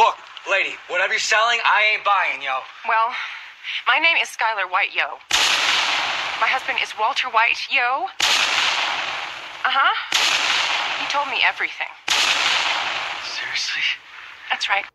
Look, lady, whatever you're selling, I ain't buying, yo. Well, my name is Skyler White, yo. My husband is Walter White, yo. Uh huh. He told me everything. Seriously? That's right.